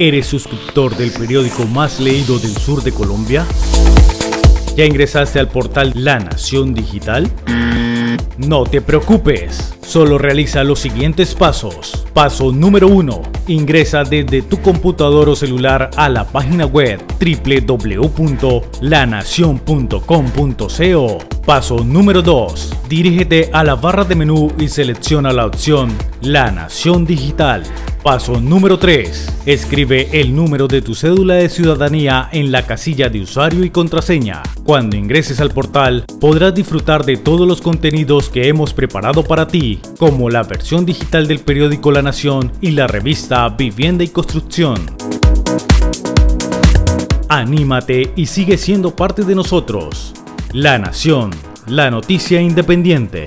¿Eres suscriptor del periódico más leído del sur de Colombia? ¿Ya ingresaste al portal La Nación Digital? No te preocupes, solo realiza los siguientes pasos. Paso número 1. Ingresa desde tu computador o celular a la página web www.lanacion.com.co. Paso número 2. Dirígete a la barra de menú y selecciona la opción La Nación Digital. Paso número 3. Escribe el número de tu cédula de ciudadanía en la casilla de usuario y contraseña. Cuando ingreses al portal, podrás disfrutar de todos los contenidos que hemos preparado para ti, como la versión digital del periódico La Nación y la revista Vivienda y Construcción. Anímate y sigue siendo parte de nosotros. La Nación, la noticia independiente.